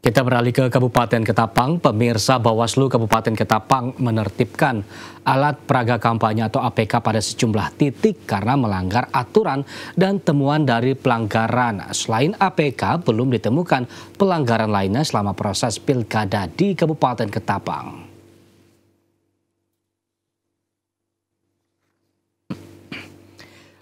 Kita beralih ke Kabupaten Ketapang. Pemirsa Bawaslu Kabupaten Ketapang menertibkan alat peraga kampanye atau APK pada sejumlah titik karena melanggar aturan dan temuan dari pelanggaran. Selain APK, belum ditemukan pelanggaran lainnya selama proses pilkada di Kabupaten Ketapang.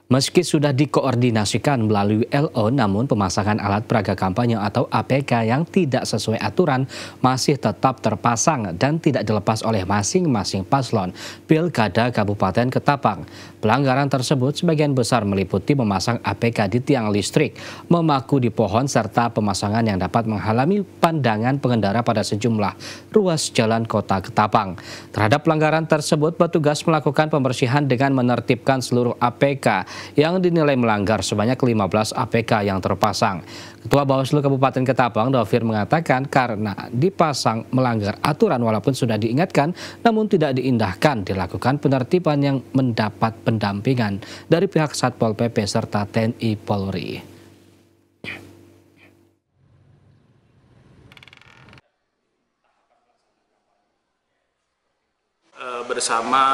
Meski sudah dikoordinasikan melalui LO, namun pemasangan alat peraga kampanye atau APK yang tidak sesuai aturan masih tetap terpasang dan tidak dilepas oleh masing-masing paslon Pilkada Kabupaten Ketapang. Pelanggaran tersebut sebagian besar meliputi memasang APK di tiang listrik, memaku di pohon, serta pemasangan yang dapat menghalangi pandangan pengendara pada sejumlah ruas jalan kota Ketapang. Terhadap pelanggaran tersebut, petugas melakukan pembersihan dengan menertibkan seluruh APK yang dinilai melanggar sebanyak 15 APK yang terpasang. Ketua Bawaslu Kabupaten Ketapang, Dovir mengatakan karena dipasang melanggar aturan walaupun sudah diingatkan namun tidak diindahkan dilakukan penertiban yang mendapat pendampingan dari pihak Satpol PP serta TNI Polri. Bersama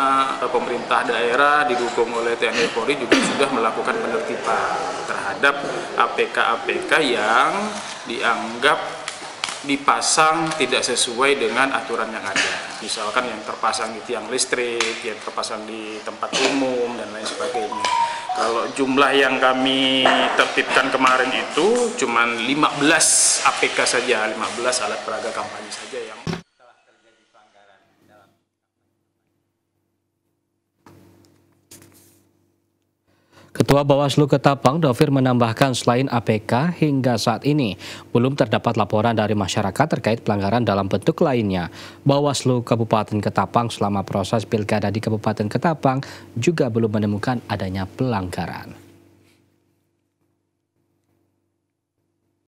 pemerintah daerah didukung oleh TNI Polri juga sudah melakukan penertiban terhadap APK-APK yang dianggap dipasang tidak sesuai dengan aturan yang ada. Misalkan yang terpasang di tiang listrik, yang terpasang di tempat umum, dan lain sebagainya. Kalau jumlah yang kami tertibkan kemarin itu cuma 15 APK saja, 15 alat peraga kampanye saja yang Ketua Bawaslu Ketapang, Dovir menambahkan selain APK, hingga saat ini belum terdapat laporan dari masyarakat terkait pelanggaran dalam bentuk lainnya. Bawaslu Kabupaten Ketapang selama proses pilkada di Kabupaten Ketapang juga belum menemukan adanya pelanggaran.